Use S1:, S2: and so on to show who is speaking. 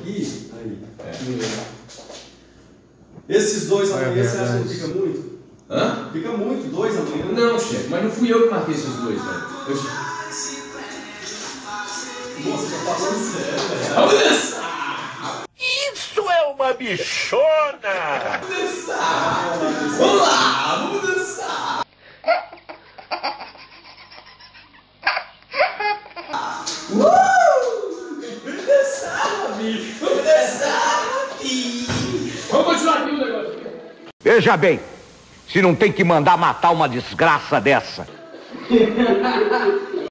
S1: aqui. Aí. Esses dois
S2: É
S1: amanhã, você acha que fica muito?
S3: Hã?
S1: Fica muito, dois amanhã.
S3: Não, chefe, mas não fui eu que marquei esses dois, velho. Eu...
S1: Nossa, tá falando sério, velho.
S4: Isso é uma bichona!
S3: Vamos dançar, filho! Vamos continuar aqui o negócio.
S5: Veja bem, se não tem que mandar matar uma desgraça dessa.